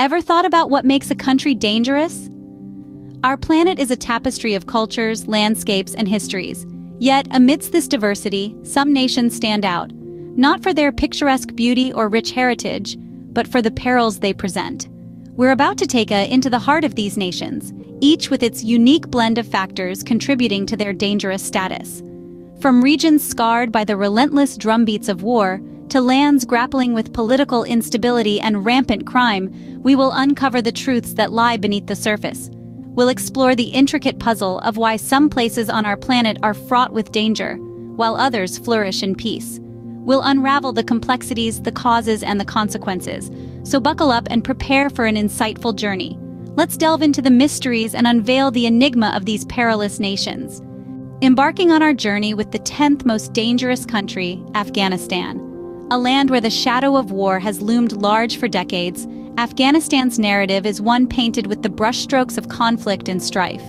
Ever thought about what makes a country dangerous? Our planet is a tapestry of cultures, landscapes, and histories. Yet, amidst this diversity, some nations stand out, not for their picturesque beauty or rich heritage, but for the perils they present. We're about to take a into the heart of these nations, each with its unique blend of factors contributing to their dangerous status. From regions scarred by the relentless drumbeats of war, to lands grappling with political instability and rampant crime, we will uncover the truths that lie beneath the surface. We'll explore the intricate puzzle of why some places on our planet are fraught with danger, while others flourish in peace. We'll unravel the complexities, the causes, and the consequences, so buckle up and prepare for an insightful journey. Let's delve into the mysteries and unveil the enigma of these perilous nations. Embarking on our journey with the 10th most dangerous country, Afghanistan. A land where the shadow of war has loomed large for decades, Afghanistan's narrative is one painted with the brushstrokes of conflict and strife.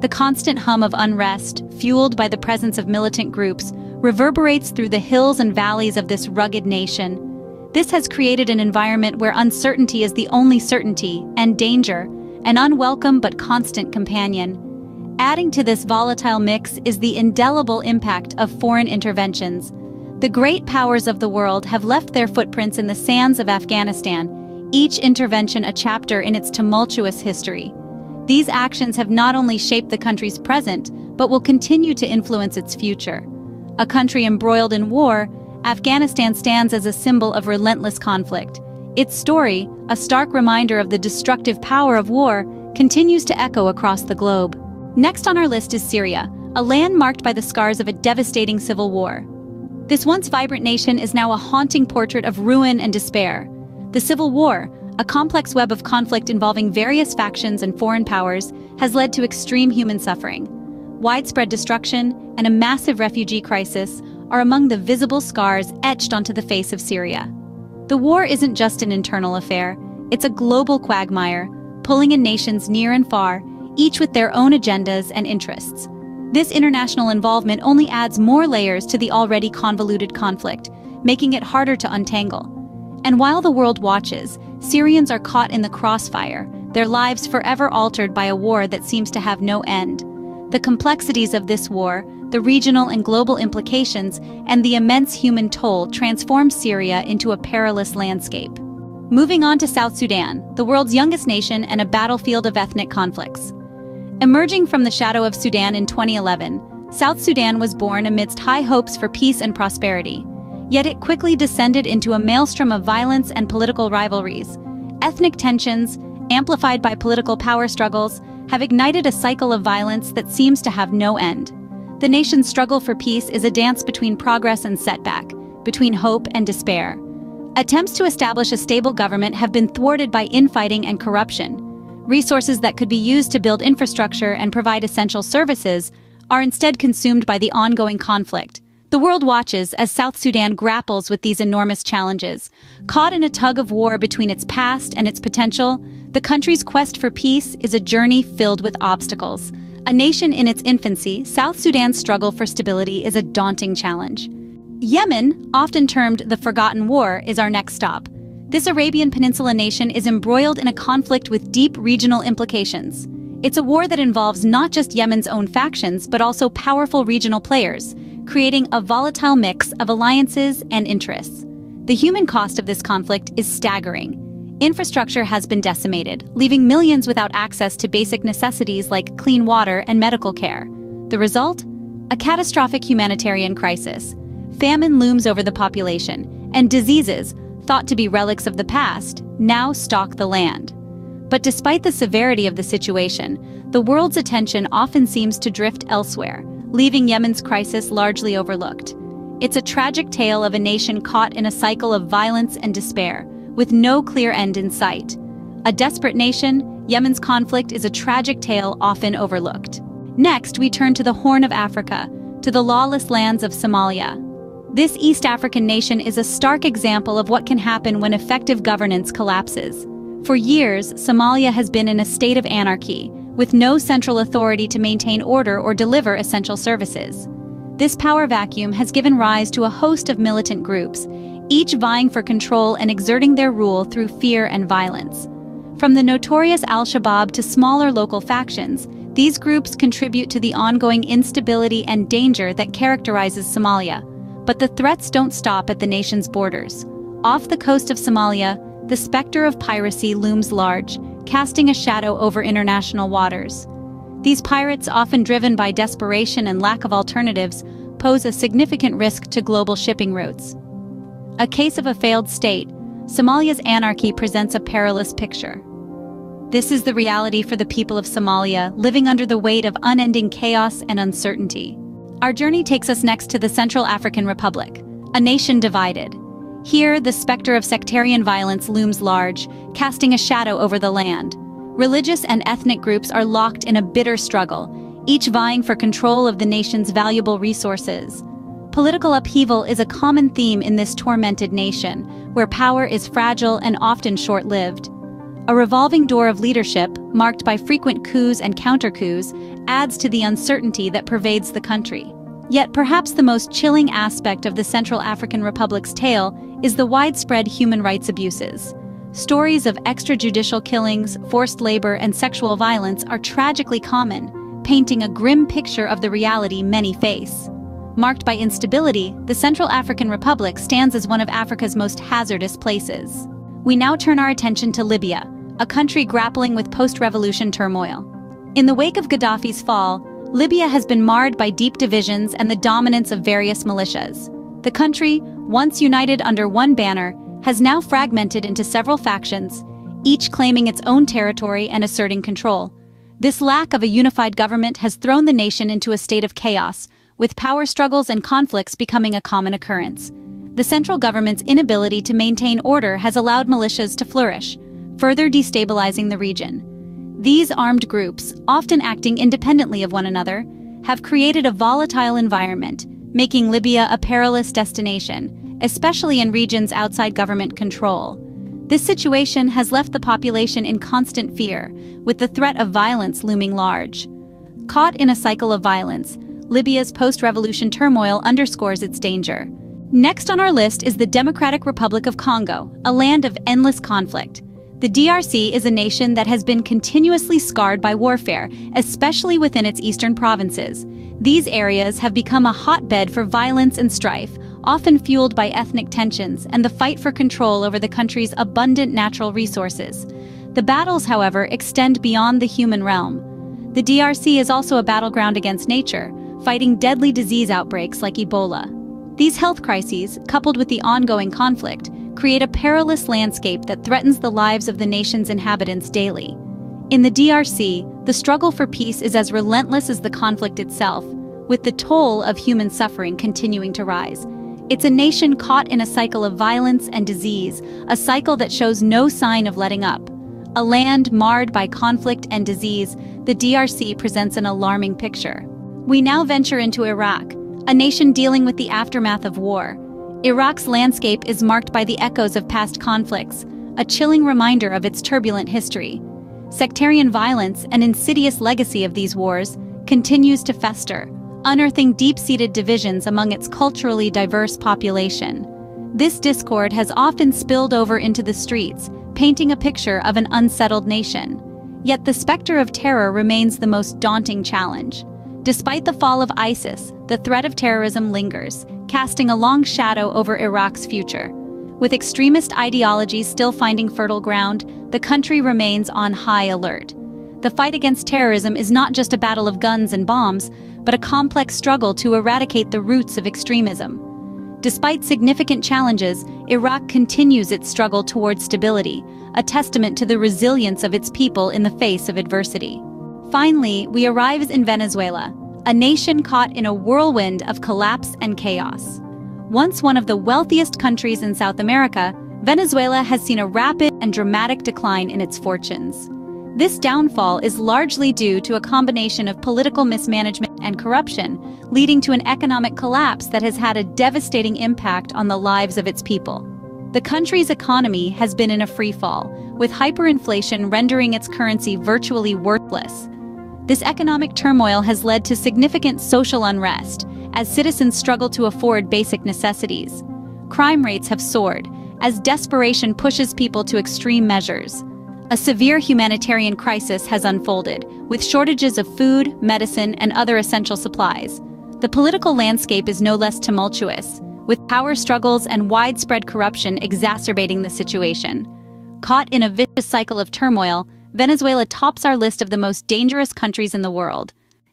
The constant hum of unrest, fueled by the presence of militant groups, reverberates through the hills and valleys of this rugged nation. This has created an environment where uncertainty is the only certainty, and danger, an unwelcome but constant companion. Adding to this volatile mix is the indelible impact of foreign interventions. The great powers of the world have left their footprints in the sands of Afghanistan, each intervention a chapter in its tumultuous history. These actions have not only shaped the country's present, but will continue to influence its future. A country embroiled in war, Afghanistan stands as a symbol of relentless conflict. Its story, a stark reminder of the destructive power of war, continues to echo across the globe. Next on our list is Syria, a land marked by the scars of a devastating civil war. This once vibrant nation is now a haunting portrait of ruin and despair. The Civil War, a complex web of conflict involving various factions and foreign powers, has led to extreme human suffering. Widespread destruction and a massive refugee crisis are among the visible scars etched onto the face of Syria. The war isn't just an internal affair, it's a global quagmire, pulling in nations near and far, each with their own agendas and interests. This international involvement only adds more layers to the already convoluted conflict, making it harder to untangle. And while the world watches, Syrians are caught in the crossfire, their lives forever altered by a war that seems to have no end. The complexities of this war, the regional and global implications, and the immense human toll transform Syria into a perilous landscape. Moving on to South Sudan, the world's youngest nation and a battlefield of ethnic conflicts. Emerging from the shadow of Sudan in 2011, South Sudan was born amidst high hopes for peace and prosperity. Yet it quickly descended into a maelstrom of violence and political rivalries. Ethnic tensions, amplified by political power struggles, have ignited a cycle of violence that seems to have no end. The nation's struggle for peace is a dance between progress and setback, between hope and despair. Attempts to establish a stable government have been thwarted by infighting and corruption. Resources that could be used to build infrastructure and provide essential services are instead consumed by the ongoing conflict, the world watches as South Sudan grapples with these enormous challenges. Caught in a tug of war between its past and its potential, the country's quest for peace is a journey filled with obstacles. A nation in its infancy, South Sudan's struggle for stability is a daunting challenge. Yemen, often termed the Forgotten War, is our next stop. This Arabian Peninsula nation is embroiled in a conflict with deep regional implications. It's a war that involves not just Yemen's own factions, but also powerful regional players, creating a volatile mix of alliances and interests. The human cost of this conflict is staggering. Infrastructure has been decimated, leaving millions without access to basic necessities like clean water and medical care. The result? A catastrophic humanitarian crisis. Famine looms over the population, and diseases, thought to be relics of the past, now stalk the land. But despite the severity of the situation, the world's attention often seems to drift elsewhere, leaving Yemen's crisis largely overlooked. It's a tragic tale of a nation caught in a cycle of violence and despair, with no clear end in sight. A desperate nation, Yemen's conflict is a tragic tale often overlooked. Next, we turn to the Horn of Africa, to the lawless lands of Somalia. This East African nation is a stark example of what can happen when effective governance collapses. For years, Somalia has been in a state of anarchy, with no central authority to maintain order or deliver essential services. This power vacuum has given rise to a host of militant groups, each vying for control and exerting their rule through fear and violence. From the notorious al-Shabaab to smaller local factions, these groups contribute to the ongoing instability and danger that characterizes Somalia. But the threats don't stop at the nation's borders. Off the coast of Somalia, the specter of piracy looms large, casting a shadow over international waters. These pirates, often driven by desperation and lack of alternatives, pose a significant risk to global shipping routes. A case of a failed state, Somalia's anarchy presents a perilous picture. This is the reality for the people of Somalia, living under the weight of unending chaos and uncertainty. Our journey takes us next to the Central African Republic, a nation divided. Here, the specter of sectarian violence looms large, casting a shadow over the land. Religious and ethnic groups are locked in a bitter struggle, each vying for control of the nation's valuable resources. Political upheaval is a common theme in this tormented nation, where power is fragile and often short-lived. A revolving door of leadership, marked by frequent coups and counter-coups, adds to the uncertainty that pervades the country. Yet perhaps the most chilling aspect of the Central African Republic's tale is the widespread human rights abuses. Stories of extrajudicial killings, forced labor, and sexual violence are tragically common, painting a grim picture of the reality many face. Marked by instability, the Central African Republic stands as one of Africa's most hazardous places. We now turn our attention to Libya, a country grappling with post-revolution turmoil. In the wake of Gaddafi's fall, Libya has been marred by deep divisions and the dominance of various militias. The country, once united under one banner, has now fragmented into several factions, each claiming its own territory and asserting control. This lack of a unified government has thrown the nation into a state of chaos, with power struggles and conflicts becoming a common occurrence. The central government's inability to maintain order has allowed militias to flourish, further destabilizing the region. These armed groups, often acting independently of one another, have created a volatile environment, making Libya a perilous destination, especially in regions outside government control. This situation has left the population in constant fear, with the threat of violence looming large. Caught in a cycle of violence, Libya's post-revolution turmoil underscores its danger. Next on our list is the Democratic Republic of Congo, a land of endless conflict. The DRC is a nation that has been continuously scarred by warfare, especially within its eastern provinces. These areas have become a hotbed for violence and strife, often fueled by ethnic tensions and the fight for control over the country's abundant natural resources. The battles, however, extend beyond the human realm. The DRC is also a battleground against nature, fighting deadly disease outbreaks like Ebola. These health crises, coupled with the ongoing conflict, create a perilous landscape that threatens the lives of the nation's inhabitants daily. In the DRC, the struggle for peace is as relentless as the conflict itself, with the toll of human suffering continuing to rise. It's a nation caught in a cycle of violence and disease, a cycle that shows no sign of letting up. A land marred by conflict and disease, the DRC presents an alarming picture. We now venture into Iraq, a nation dealing with the aftermath of war. Iraq's landscape is marked by the echoes of past conflicts, a chilling reminder of its turbulent history. Sectarian violence, an insidious legacy of these wars, continues to fester, unearthing deep-seated divisions among its culturally diverse population. This discord has often spilled over into the streets, painting a picture of an unsettled nation. Yet the specter of terror remains the most daunting challenge. Despite the fall of ISIS, the threat of terrorism lingers, casting a long shadow over Iraq's future. With extremist ideologies still finding fertile ground, the country remains on high alert. The fight against terrorism is not just a battle of guns and bombs, but a complex struggle to eradicate the roots of extremism. Despite significant challenges, Iraq continues its struggle towards stability, a testament to the resilience of its people in the face of adversity. Finally, we arrive in Venezuela, a nation caught in a whirlwind of collapse and chaos. Once one of the wealthiest countries in South America, Venezuela has seen a rapid and dramatic decline in its fortunes. This downfall is largely due to a combination of political mismanagement and corruption, leading to an economic collapse that has had a devastating impact on the lives of its people. The country's economy has been in a freefall, with hyperinflation rendering its currency virtually worthless. This economic turmoil has led to significant social unrest, as citizens struggle to afford basic necessities. Crime rates have soared, as desperation pushes people to extreme measures. a severe humanitarian crisis has unfolded, with shortages of food, medicine, and other essential supplies. The political landscape is no less tumultuous, with power struggles and widespread corruption exacerbating the situation. Caught in a vicious cycle of turmoil, Venezuela tops our list of the most dangerous countries in the world.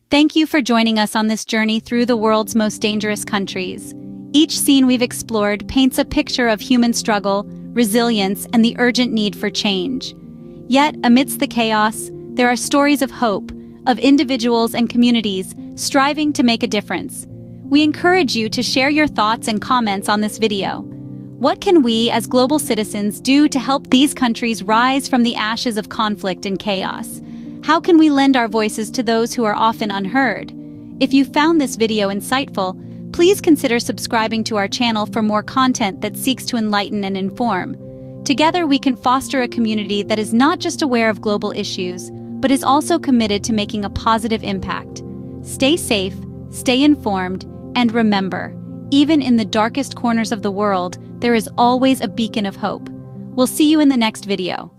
Thank you for joining us on this journey through the world's most dangerous countries. Each scene we've explored paints a picture of human struggle, resilience, and the urgent need for change. Yet, amidst the chaos, there are stories of hope, of individuals and communities striving to make a difference. We encourage you to share your thoughts and comments on this video. What can we, as global citizens, do to help these countries rise from the ashes of conflict and chaos? How can we lend our voices to those who are often unheard? If you found this video insightful, please consider subscribing to our channel for more content that seeks to enlighten and inform. Together we can foster a community that is not just aware of global issues, but is also committed to making a positive impact. Stay safe, stay informed, and remember, even in the darkest corners of the world, there is always a beacon of hope. We'll see you in the next video.